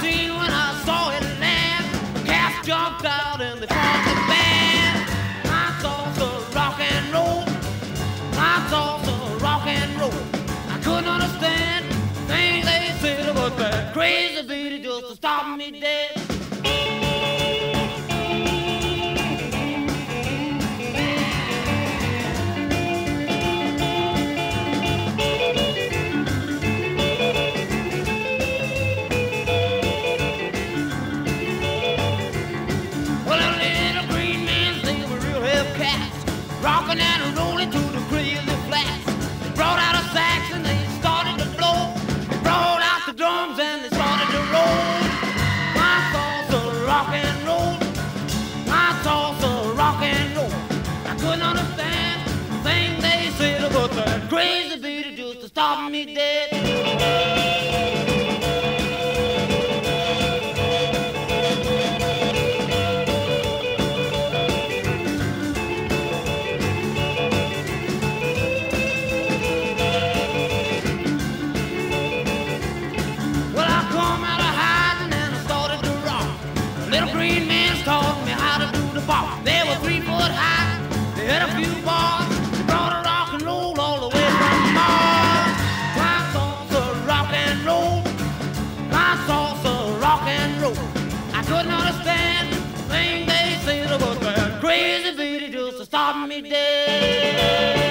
14 when I saw it land. cats jumped out and they formed the band. I thought the rock and roll. I thought the rock and roll. I couldn't understand things they said about that crazy beat. It just stopped me dead. Rocking and rolling to the crazy flats. They brought out a sax and they started to blow. They brought out the drums and they started to roll. Flying saucers rock and roll. Flying saucers rock and roll. I couldn't understand the thing they said about that crazy beat just to stop me dead. Little green men taught me how to do the bop. They were three foot high. They had a few bars. They brought a rock and roll all the way from Mars. Flying saucers rock and roll. Flying saucers rock and roll. I couldn't understand the thing they said about that crazy beat just to stop me dead.